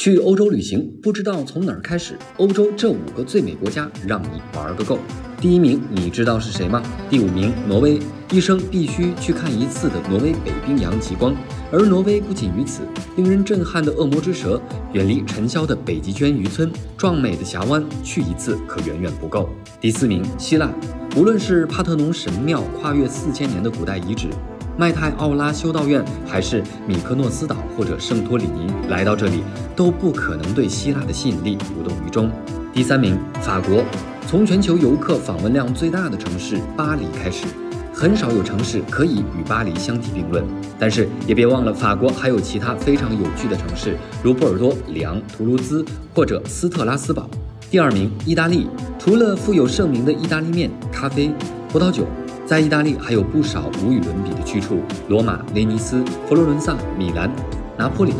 去欧洲旅行，不知道从哪儿开始。欧洲这五个最美国家，让你玩个够。第一名，你知道是谁吗？第五名，挪威，一生必须去看一次的挪威北冰洋极光。而挪威不仅于此，令人震撼的恶魔之蛇，远离尘嚣的北极圈渔村，壮美的峡湾，去一次可远远不够。第四名，希腊，无论是帕特农神庙，跨越四千年的古代遗址。麦泰奥拉修道院，还是米克诺斯岛或者圣托里尼，来到这里都不可能对希腊的吸引力无动于衷。第三名，法国，从全球游客访问量最大的城市巴黎开始，很少有城市可以与巴黎相提并论。但是也别忘了，法国还有其他非常有趣的城市，如波尔多、里昂、图卢兹或者斯特拉斯堡。第二名，意大利，除了富有盛名的意大利面、咖啡、葡萄酒。在意大利还有不少无与伦比的去处，罗马、威尼斯、佛罗伦萨、米兰、拿破里、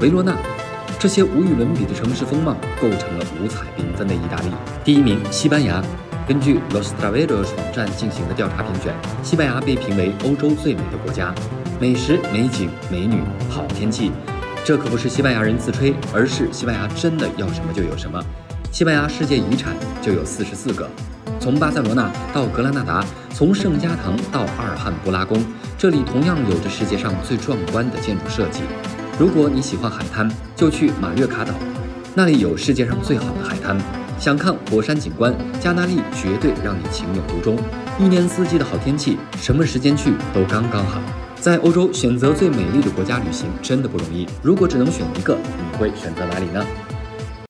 维罗纳，这些无与伦比的城市风貌构成了五彩缤纷的意大利。第一名，西班牙。根据 Los Traveros 网站进行的调查评选，西班牙被评为欧洲最美的国家。美食、美景、美女、好天气，这可不是西班牙人自吹，而是西班牙真的要什么就有什么。西班牙世界遗产就有四十四个。从巴塞罗那到格拉纳达，从圣家堂到阿尔汉布拉宫，这里同样有着世界上最壮观的建筑设计。如果你喜欢海滩，就去马略卡岛，那里有世界上最好的海滩。想看火山景观，加那利绝对让你情有独钟。一年四季的好天气，什么时间去都刚刚好。在欧洲选择最美丽的国家旅行真的不容易。如果只能选一个，你会选择哪里呢？